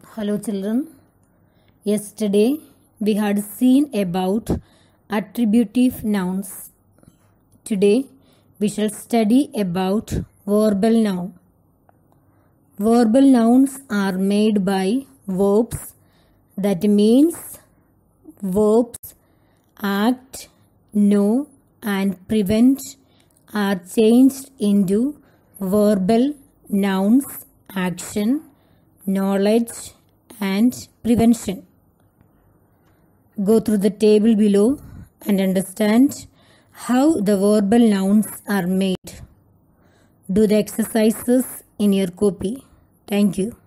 Hello children. Yesterday we had seen about attributive nouns. Today we shall study about verbal noun. Verbal nouns are made by verbs that means verbs act, know and prevent are changed into verbal nouns action, knowledge and prevention. Go through the table below and understand how the verbal nouns are made. Do the exercises in your copy. Thank you.